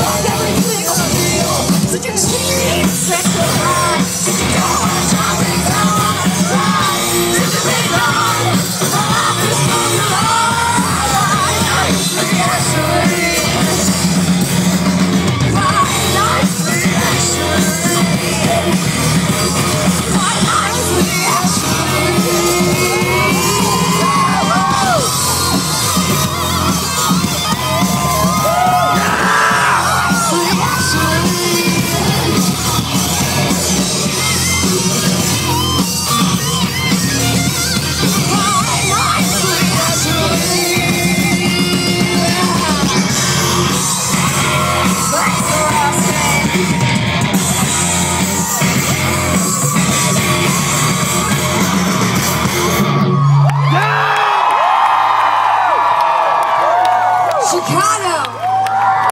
Everything I feel, such extreme, sexual, Avocado.